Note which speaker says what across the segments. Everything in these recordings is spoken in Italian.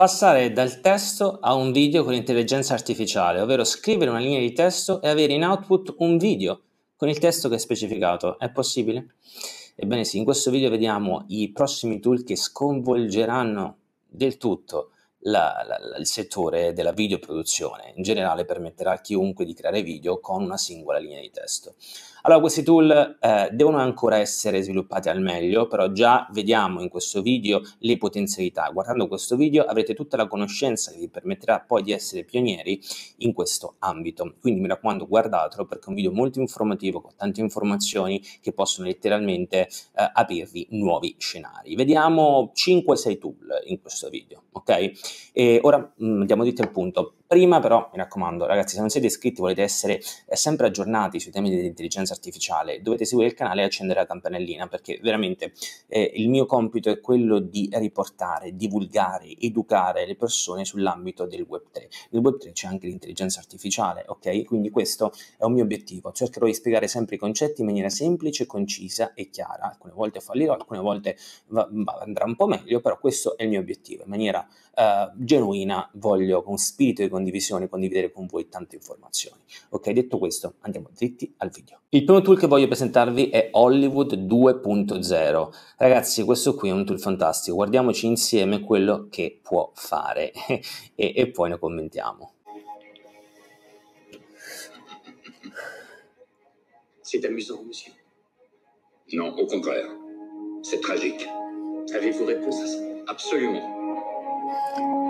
Speaker 1: Passare dal testo a un video con intelligenza artificiale, ovvero scrivere una linea di testo e avere in output un video con il testo che è specificato. È possibile? Ebbene sì, in questo video vediamo i prossimi tool che sconvolgeranno del tutto la, la, il settore della videoproduzione. In generale permetterà a chiunque di creare video con una singola linea di testo. Allora, questi tool eh, devono ancora essere sviluppati al meglio, però già vediamo in questo video le potenzialità. Guardando questo video avrete tutta la conoscenza che vi permetterà poi di essere pionieri in questo ambito. Quindi mi raccomando, guardatelo perché è un video molto informativo con tante informazioni che possono letteralmente eh, aprirvi nuovi scenari. Vediamo 5-6 tool in questo video, ok? E ora mh, mm, andiamo dritti al punto. Prima però, mi raccomando, ragazzi, se non siete iscritti, volete essere eh, sempre aggiornati sui temi dell'intelligenza artificiale, dovete seguire il canale e accendere la campanellina, perché veramente eh, il mio compito è quello di riportare, divulgare, educare le persone sull'ambito del Web3. Nel Web3 c'è anche l'intelligenza artificiale, ok? Quindi questo è un mio obiettivo. Cercherò di spiegare sempre i concetti in maniera semplice, concisa e chiara. Alcune volte fallirò, alcune volte va, va, andrà un po' meglio, però questo è il mio obiettivo. In maniera eh, genuina voglio con spirito di condivisione, condividere con voi tante informazioni. Ok, detto questo, andiamo dritti al video. Il primo tool che voglio presentarvi è Hollywood 2.0. Ragazzi, questo qui è un tool fantastico, guardiamoci insieme quello che può fare e, e poi ne commentiamo.
Speaker 2: C'est amusant, monsieur. Non, au contraire. C'est tragique. Avez-vous réponse à ça Absolument.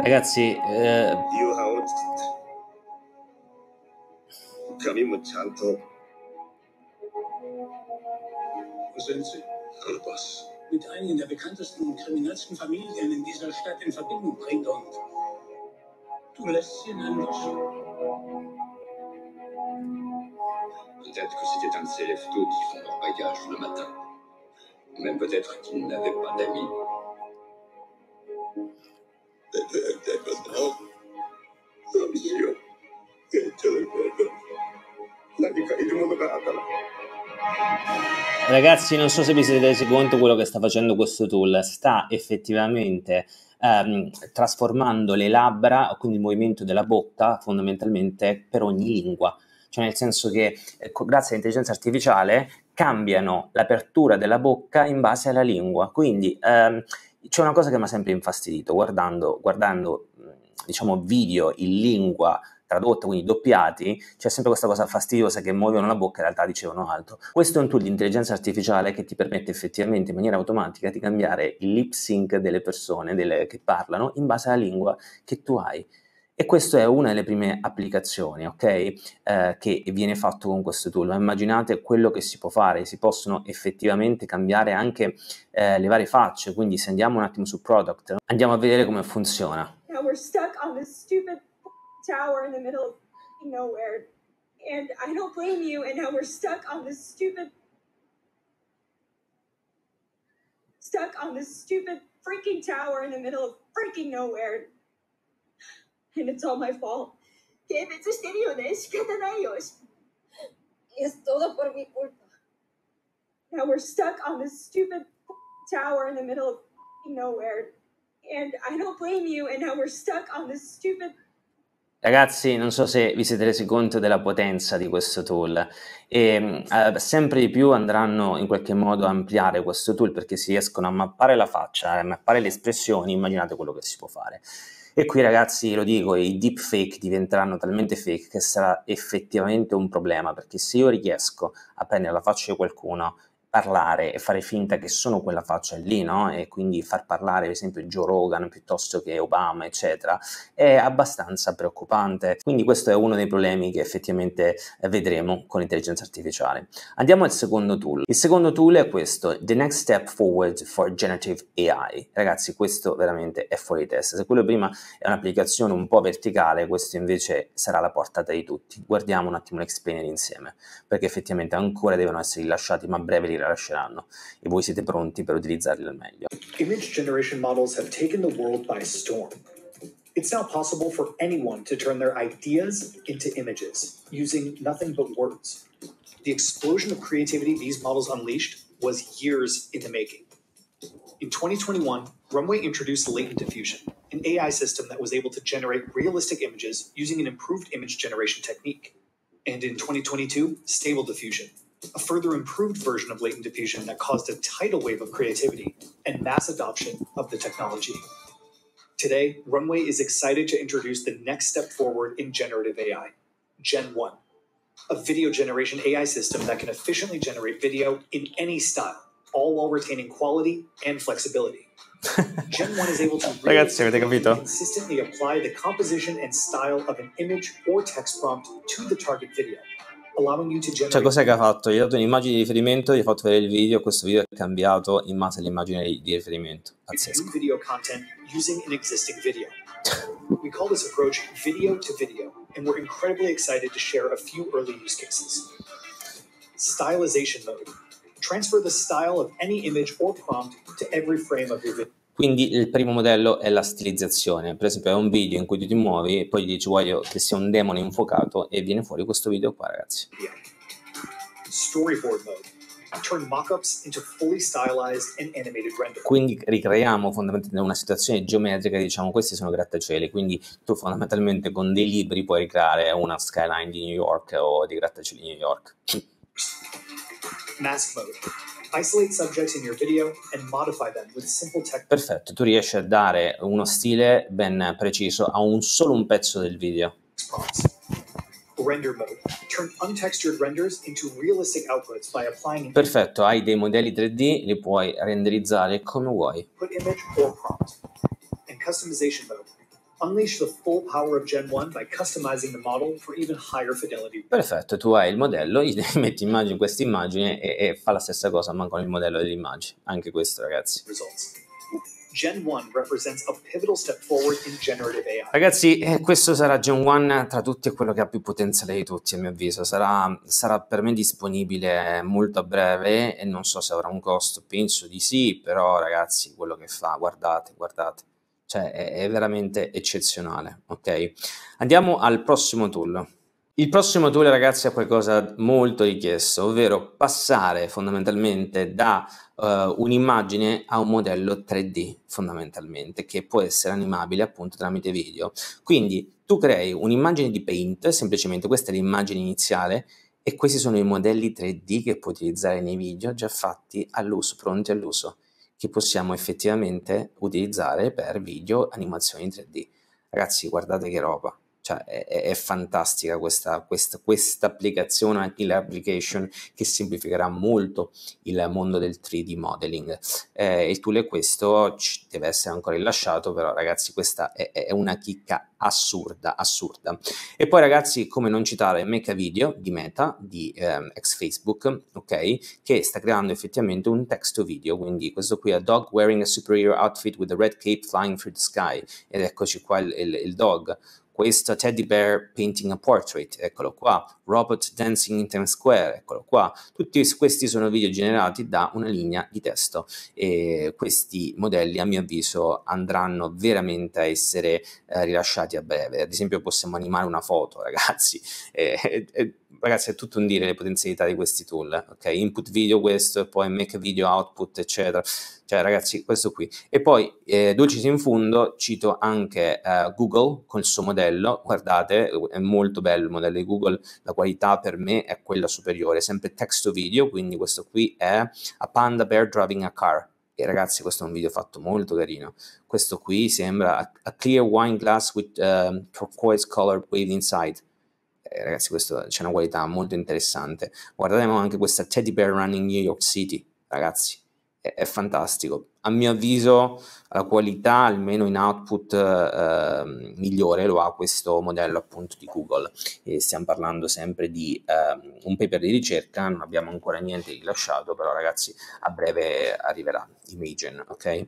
Speaker 1: Ragazzi, eh...
Speaker 3: Sind Sie? Arbas. Mit einigen der bekanntesten und kriminellsten Familien in dieser Stadt in Verbindung bringt und du lässt sie in einem Loch.
Speaker 2: Peut-être que c'était un de ces leftos qui font leur bagage le matin. Mais peut-être qu'ils n'avaient pas d'amis.
Speaker 1: Ragazzi, non so se vi siete resi conto quello che sta facendo questo tool, sta effettivamente ehm, trasformando le labbra, quindi il movimento della bocca, fondamentalmente per ogni lingua. Cioè nel senso che eh, grazie all'intelligenza artificiale cambiano l'apertura della bocca in base alla lingua. Quindi ehm, c'è una cosa che mi ha sempre infastidito guardando, guardando diciamo, video in lingua tradotta, quindi doppiati, c'è sempre questa cosa fastidiosa che muovono la bocca e in realtà dicevano altro. Questo è un tool di intelligenza artificiale che ti permette effettivamente in maniera automatica di cambiare il lip sync delle persone delle, che parlano in base alla lingua che tu hai. E questa è una delle prime applicazioni, ok? Eh, che viene fatto con questo tool. Ma immaginate quello che si può fare, si possono effettivamente cambiare anche eh, le varie facce. Quindi se andiamo un attimo su product, andiamo a vedere come funziona.
Speaker 4: Now we're stuck on this stupid tower in the middle of nowhere. And I don't blame you, and now we're stuck on this stupid stuck on this stupid freaking tower in the middle of freaking nowhere and it's all my fault. Gabe, it's a stereone, shikatanayosh. Es todo por mi culpa. Now we're stuck on this stupid tower in the middle of nowhere. And I don't blame you, and now we're stuck on this stupid
Speaker 1: Ragazzi, non so se vi siete resi conto della potenza di questo tool e eh, sempre di più andranno in qualche modo a ampliare questo tool perché si riescono a mappare la faccia, a mappare le espressioni, immaginate quello che si può fare. E qui ragazzi, lo dico, i deepfake diventeranno talmente fake che sarà effettivamente un problema, perché se io riesco a prendere la faccia di qualcuno parlare e fare finta che sono quella faccia lì, no? E quindi far parlare, ad esempio, Joe Rogan piuttosto che Obama, eccetera, è abbastanza preoccupante. Quindi questo è uno dei problemi che effettivamente eh, vedremo con l'intelligenza artificiale. Andiamo al secondo tool. Il secondo tool è questo, The Next Step Forward for Generative AI. Ragazzi, questo veramente è fuori testa. Se quello prima è un'applicazione un po' verticale, questo invece sarà alla portata di tutti. Guardiamo un attimo l'explainer insieme, perché effettivamente ancora devono essere rilasciati, ma breve li rilasceranno e voi siete pronti per utilizzarli al meglio.
Speaker 5: Image generation models have taken the world by storm. It's now possible for anyone to turn their ideas into images using nothing but words. The explosion of creativity these models unleashed was years in the making. In 2021, Runway introduced latent diffusion, an AI system that was able to generate realistic images using an improved image generation technique. And in 2022, Stable Diffusion, a further improved version of latent diffusion that caused a tidal wave of creativity and mass adoption of the technology. Today, Runway is excited to introduce the next step forward in generative AI, Gen 1, a video generation AI system that can efficiently generate video in any style, all while retaining quality and flexibility. Gen 1 is able to
Speaker 1: capito?
Speaker 5: consistently apply the composition and style of an image or text prompt to the target video, allowing you to
Speaker 1: Cioè, cos'è che ha fatto? Gli ha dato un'immagine di riferimento, gli ha fatto vedere il video, questo video è cambiato in base all'immagine di di riferimento. Pazzesco.
Speaker 5: video content using an existing video. We call this approach video to video, and we're incredibly excited to share a few early use cases. Stylization mode. Transfer the style of any image or prompt to every frame of your video.
Speaker 1: Quindi il primo modello è la stilizzazione. Per esempio, è un video in cui tu ti muovi e poi dici voglio che sia un demone infuocato e viene fuori questo video qua, ragazzi.
Speaker 5: Storyboard mode.
Speaker 1: Quindi ricreiamo fondamentalmente una situazione geometrica, diciamo questi sono grattacieli, quindi tu fondamentalmente con dei libri puoi ricreare una skyline di New York o dei grattacieli di New York.
Speaker 5: Mask mode. Isolate subjects in your video and modify them with simple text
Speaker 1: Perfetto, tu riesci a dare uno stile ben preciso a un solo un pezzo del video.
Speaker 5: prompts. Render mode. Turn untextured renders into realistic outputs by applying an
Speaker 1: Perfetto, hai dei modelli 3D, li puoi renderizzare come vuoi.
Speaker 5: input image or prompt. And customization mode. Unleash the full power of Gen 1 by customizing the model for even higher fidelity
Speaker 1: Perfetto, tu hai il modello, gli metti immagini, questa immagine e, e fa la stessa cosa ma con il modello dell'immagine. Anche questo, ragazzi.
Speaker 5: results. Gen 1 represents a pivotal step forward in generative AI.
Speaker 1: Ragazzi, eh, questo sarà Gen 1 tra tutti e quello che ha più potenziale di tutti, a mio avviso. Sarà, sarà per me disponibile molto a breve e non so se avrà un costo, penso di sì, però ragazzi, quello che fa, guardate, guardate. Cioè, è, è veramente eccezionale, ok? Andiamo al prossimo tool. Il prossimo tool, ragazzi, è qualcosa molto richiesto, ovvero passare fondamentalmente da eh, un'immagine a un modello 3D, fondamentalmente, che può essere animabile appunto tramite video. Quindi tu crei un'immagine di Paint, semplicemente questa è l'immagine iniziale, e questi sono i modelli 3D che puoi utilizzare nei video già fatti all'uso, pronti all'uso, che possiamo effettivamente utilizzare per video animazioni 3D. Ragazzi, guardate che roba. Cioè, è, è- fantastica questa, questa, questa applicazione, anche l'application che semplificherà molto il mondo del 3D modeling. Eh, il tool è questo, deve essere ancora rilasciato, però ragazzi questa è, è una chicca assurda, assurda. E poi ragazzi, come non citare Mecha Video di Meta, di ehm, ex Facebook, ok, che sta creando effettivamente un text video, quindi questo qui è Dog wearing a superior outfit with a red cape flying through the sky, ed eccoci qua il, il- il dog. Questo teddy bear painting a portrait, eccolo qua. Robot dancing in Times Square, eccolo qua. Tutti questi sono video generati da una linea di testo e questi modelli a mio avviso andranno veramente a essere eh, rilasciati a breve. Ad esempio possiamo animare una foto, ragazzi. E- e- e- ragazzi, è tutto un dire le potenzialità di questi tool, ok? Input video questo, e poi make video output, eccetera. Cioè, ragazzi, questo qui. E poi, eh, dulcis in fundo, cito anche eh, Google con il suo modello. Guardate, è molto bello il modello di Google, la qualità per me è quella superiore, sempre text to video, quindi questo qui è a panda bear driving a car. E ragazzi, questo è un video fatto molto carino. Questo qui sembra a, a clear wine glass with um, turquoise colored wave inside. Eh, ragazzi, questo c'è una qualità molto interessante. Guardate anche questa teddy bear running New York City, ragazzi, è, è fantastico. A mio avviso, la qualità, almeno in output, eh, migliore lo ha questo modello appunto di Google. E stiamo parlando sempre di ehm, un paper di ricerca, non abbiamo ancora niente rilasciato, però ragazzi, a breve arriverà Imagen, ok?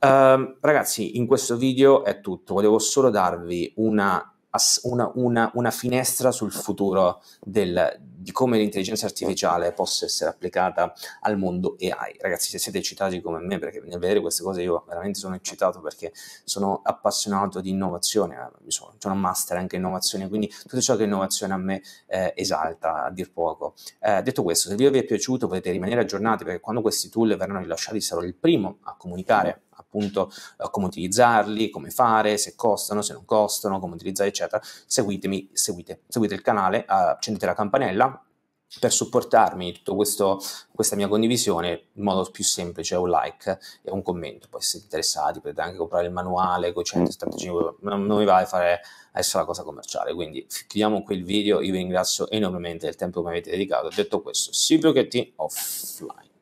Speaker 1: Ehm, ragazzi, in questo video è tutto, volevo solo darvi una, una- una- una finestra sul futuro del- di come l'intelligenza artificiale possa essere applicata al mondo AI. Ragazzi, se siete eccitati come me, perché nel vedere queste cose io veramente sono eccitato perché sono appassionato di innovazione, eh, sono, sono un master anche in innovazione, quindi tutto ciò che è innovazione a me eh, esalta a dir poco. Eh, detto questo, se il video vi è piaciuto potete rimanere aggiornati perché quando questi tool verranno rilasciati sarò il primo a comunicare appunto uh, come utilizzarli, come fare, se costano, se non costano, come utilizzare, eccetera, seguitemi, seguite, seguite il canale, accendete la campanella per supportarmi questo, questa mia condivisione in modo più semplice un like e un commento. Poi se siete interessati potete anche comprare il manuale con 100 strategie non, mi va a fare adesso la cosa commerciale quindi chiudiamo qui il video. Io vi ringrazio enormemente del tempo che mi avete dedicato. Detto questo see you offline